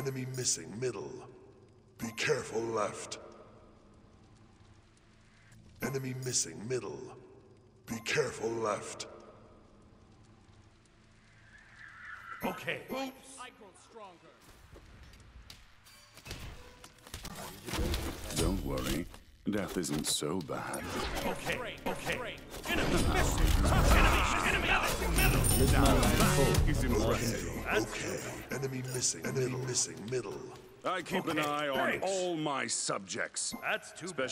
Enemy missing middle. Be careful left. Enemy missing middle. Be careful left. Okay. I grow stronger. Don't worry. Death isn't so bad. Okay. Okay. Enemy, He's impressive. Okay. Enemy missing Enemy missing middle. I keep an Okay, eye on thanks. all my subjects. That's too bad.